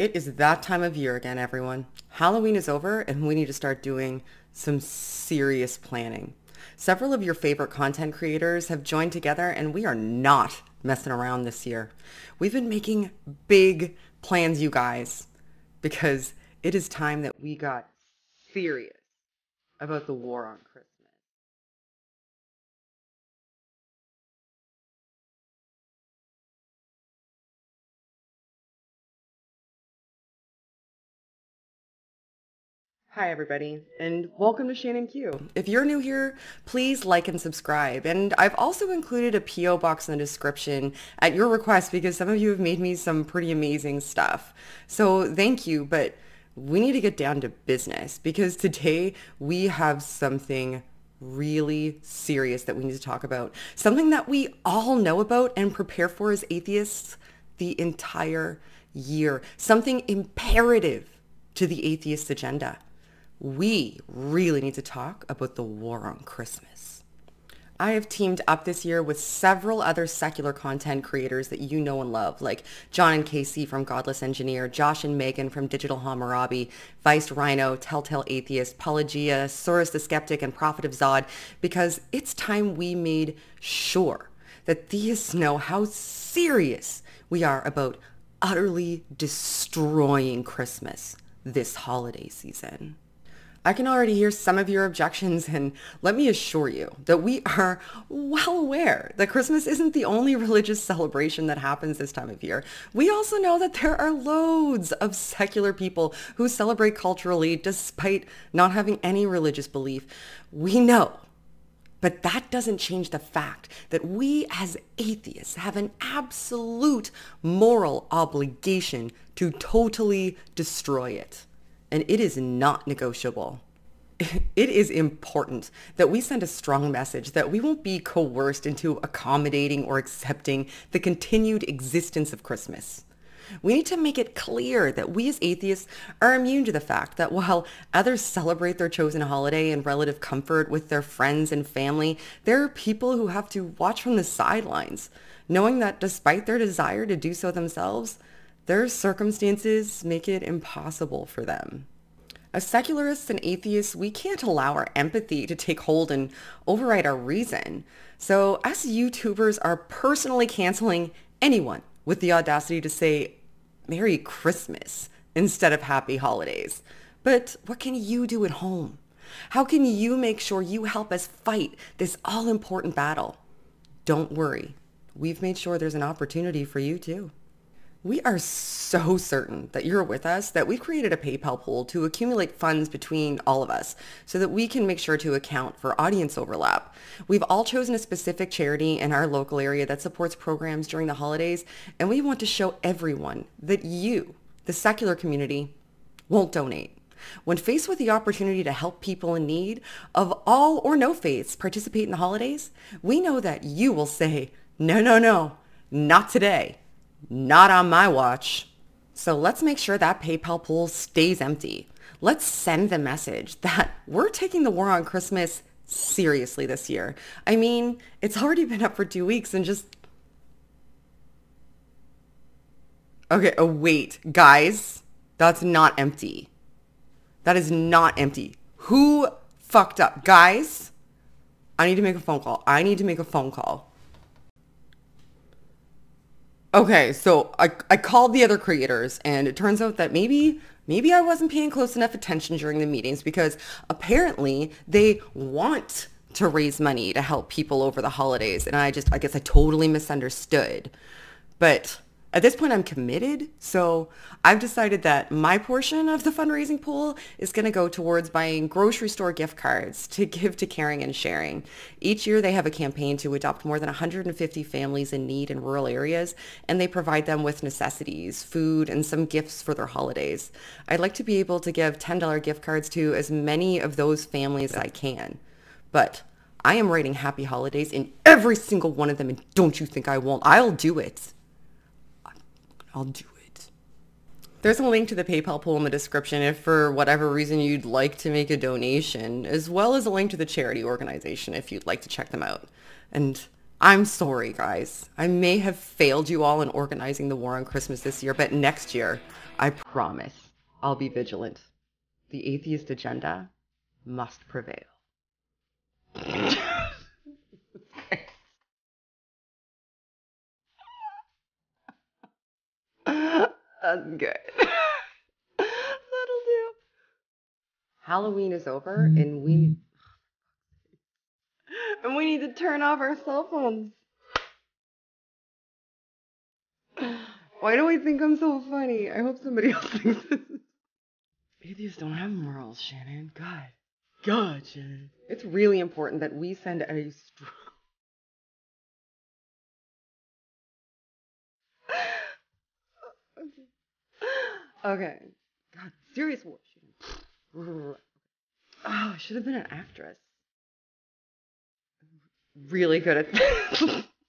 It is that time of year again, everyone. Halloween is over and we need to start doing some serious planning. Several of your favorite content creators have joined together and we are not messing around this year. We've been making big plans, you guys, because it is time that we got serious about the war on Christmas. Hi, everybody, and welcome to Shannon Q. If you're new here, please like and subscribe. And I've also included a P.O. box in the description at your request because some of you have made me some pretty amazing stuff. So thank you, but we need to get down to business because today we have something really serious that we need to talk about. Something that we all know about and prepare for as atheists the entire year. Something imperative to the atheist agenda we really need to talk about the war on Christmas. I have teamed up this year with several other secular content creators that you know and love, like John and Casey from Godless Engineer, Josh and Megan from Digital Hammurabi, Vice Rhino, Telltale Atheist, Paulogia, Soros the Skeptic, and Prophet of Zod, because it's time we made sure that theists know how serious we are about utterly destroying Christmas this holiday season. I can already hear some of your objections and let me assure you that we are well aware that Christmas isn't the only religious celebration that happens this time of year. We also know that there are loads of secular people who celebrate culturally despite not having any religious belief. We know. But that doesn't change the fact that we as atheists have an absolute moral obligation to totally destroy it and it is not negotiable. It is important that we send a strong message that we won't be coerced into accommodating or accepting the continued existence of Christmas. We need to make it clear that we as atheists are immune to the fact that while others celebrate their chosen holiday in relative comfort with their friends and family, there are people who have to watch from the sidelines, knowing that despite their desire to do so themselves, their circumstances make it impossible for them. As secularists and atheists, we can't allow our empathy to take hold and override our reason. So us YouTubers are personally canceling anyone with the audacity to say Merry Christmas instead of Happy Holidays. But what can you do at home? How can you make sure you help us fight this all-important battle? Don't worry. We've made sure there's an opportunity for you too. We are so certain that you're with us that we've created a PayPal pool to accumulate funds between all of us so that we can make sure to account for audience overlap. We've all chosen a specific charity in our local area that supports programs during the holidays, and we want to show everyone that you, the secular community, won't donate. When faced with the opportunity to help people in need of all or no faiths participate in the holidays, we know that you will say, no, no, no, not today. Not on my watch. So let's make sure that PayPal pool stays empty. Let's send the message that we're taking the war on Christmas seriously this year. I mean, it's already been up for two weeks and just... Okay, oh wait, guys, that's not empty. That is not empty. Who fucked up? Guys, I need to make a phone call. I need to make a phone call. Okay, so I, I called the other creators and it turns out that maybe maybe I wasn't paying close enough attention during the meetings because apparently they want to raise money to help people over the holidays and I just I guess I totally misunderstood. But at this point, I'm committed. So I've decided that my portion of the fundraising pool is going to go towards buying grocery store gift cards to give to caring and sharing. Each year, they have a campaign to adopt more than 150 families in need in rural areas, and they provide them with necessities, food, and some gifts for their holidays. I'd like to be able to give $10 gift cards to as many of those families as I can. But I am writing happy holidays in every single one of them, and don't you think I won't? I'll do it. I'll do it. There's a link to the PayPal pool in the description if for whatever reason you'd like to make a donation, as well as a link to the charity organization if you'd like to check them out. And I'm sorry, guys. I may have failed you all in organizing the war on Christmas this year, but next year, I promise, I'll be vigilant. The atheist agenda must prevail. That's good. That'll do. Halloween is over mm-hmm. and we and we need to turn off our cell phones. Why do I think I'm so funny? I hope somebody else thinks this. Atheists don't have morals, Shannon. God. God, Shannon. It's really important that we send a strong. Okay. God, serious war, Shannon. Oh, I should have been an actress. Really good at.